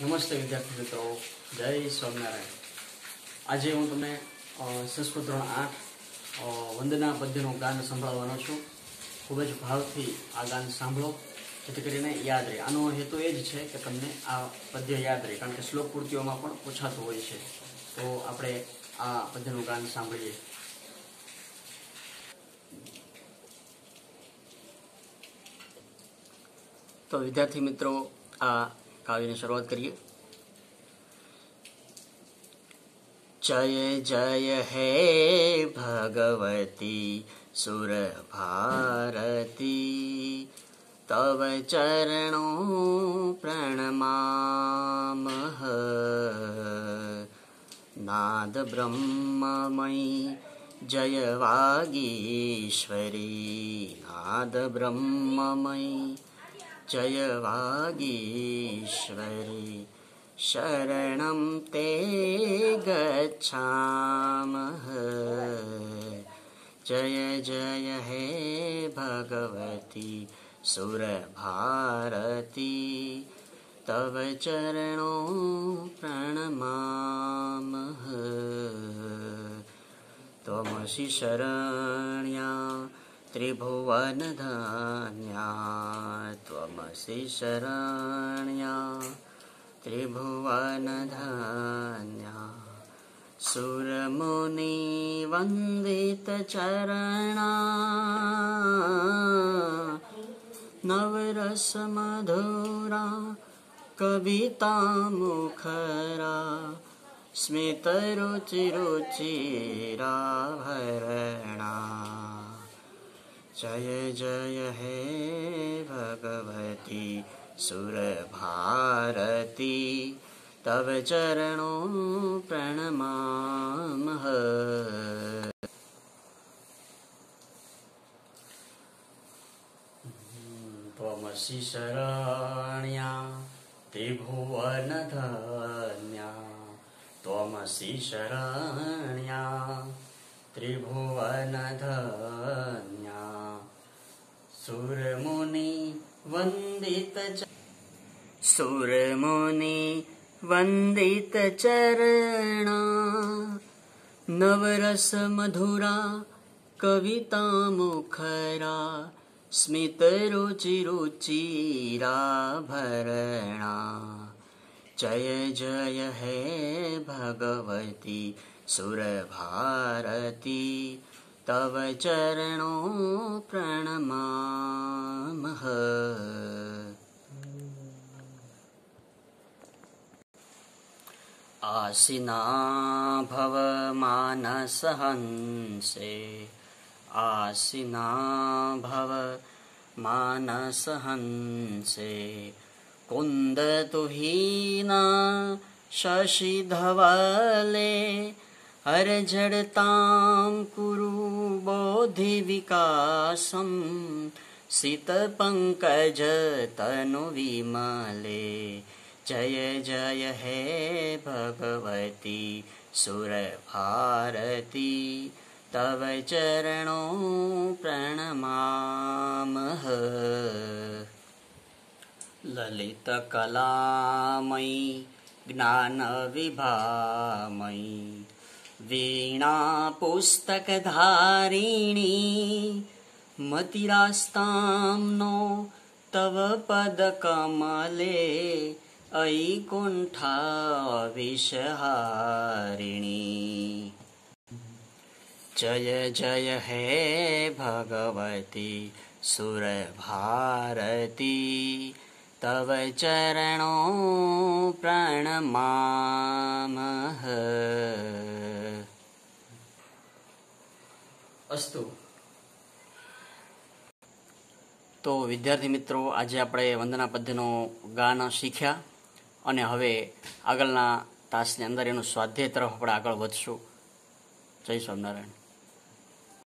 નમસ્તે વિદ્યાર્થી મિત્રો. જય સ્વામિનારાયણ. આજે હું તમને સંસ્કૃત ધોરણ આઠ વંદના પદ્યનું ગાન સંભળાવવાનો છું. ખૂબ જ ભાવથી આ ગાન સાંભળો, જેથી કરીને યાદ રહે. આનો હેતુ એ જ છે કે તમને આ પદ્ય યાદ રહે, કારણ કે શ્લોક પૂર્તિઓમાં પણ પૂછાતું હોય છે. તો આપણે આ પદ્યનું ગાન સાંભળીએ. તો વિદ્યાર્થી મિત્રો, આ કાવ્યની શરૂઆત કરીએ. જય જય હે ભગવતી સુર ભારતી. તવ ચરણો પ્રણમામહ નાદ બ્રહ્મમયી જય વાગીશ્વરી. નાદ બ્રહ્મમયી जय वागीश्वरि शरणं ते गच्छामः जय जय हे भगवति सुरभारती तव चरणो प्रणमामः त्वमसि शरण्या त्रिभुवनधान्या त्वमसि शरण्या त्रिभुवनधान्या सुरमुनिवन्दितचरणा नवरसमधुरा कवितामुखरा स्मितरुचिरुचिराभरणा। जय जय हे भगवती सुरभारती तव चरणो प्रणमामः त्वमसि शरण्या त्रिभुवनधन्या त्वमसि शरण्या त्रिभुवनधन्या सुरमुनि वन्दित सुरमुनि वन्दितचरणा नवरसमधुरा कवितामुखरा स्मितरुचिरुचिराभरणा जय जय हे भगवती सुरभारती तव चरणो प्रणमामः। आसिना भव मानसहंसे आसिना भव मानसहंसे। कुन्दतुहीना शशिधवले हरझडतां कुरु बोधिविकासं सितपङ्कजतनुविमले जय जय हे भगवती सुरभारती तव चरणो प्रणमामः ललितकलामयी ज्ञानविभामयी वीणापुस्तकधारिणी मतिरास्तां नो तव पदकमले अयि कुण्ठाविषहारिणी जय जय हे भगवती सुरभारती। तव चरणो प्रणमामः અસ્તુ. તો વિદ્યાર્થી મિત્રો, આજે આપણે વંદના પદ્યનો ગાન શીખ્યા અને હવે આગળના તાસની અંદર એનું સ્વાધ્યાય તરફ આપણે આગળ વધશું. જય સ્વામિનારાયણ.